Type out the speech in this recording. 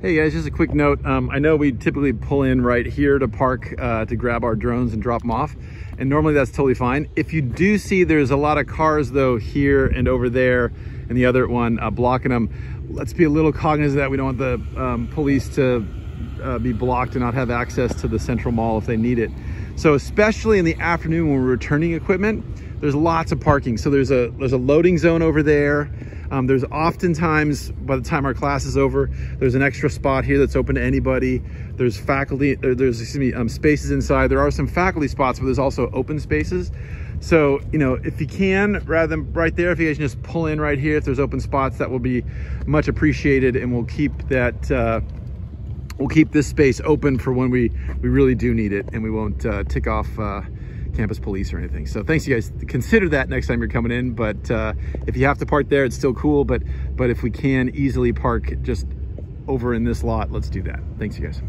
Hey guys, just a quick note. Um, I know we typically pull in right here to park uh, to grab our drones and drop them off. And normally that's totally fine. If you do see there's a lot of cars though here and over there and the other one uh, blocking them, let's be a little cognizant that we don't want the um, police to uh, be blocked and not have access to the central mall if they need it. So especially in the afternoon when we're returning equipment, there's lots of parking. So there's a, there's a loading zone over there. Um, there's oftentimes, by the time our class is over, there's an extra spot here that's open to anybody. There's faculty, there's excuse me, um, spaces inside. There are some faculty spots, but there's also open spaces. So, you know, if you can, rather than right there, if you guys can just pull in right here, if there's open spots, that will be much appreciated and we'll keep that, uh, we'll keep this space open for when we, we really do need it and we won't uh, tick off uh, campus police or anything. So thanks you guys. Consider that next time you're coming in. But uh, if you have to park there, it's still cool. But but if we can easily park just over in this lot, let's do that. Thanks you guys.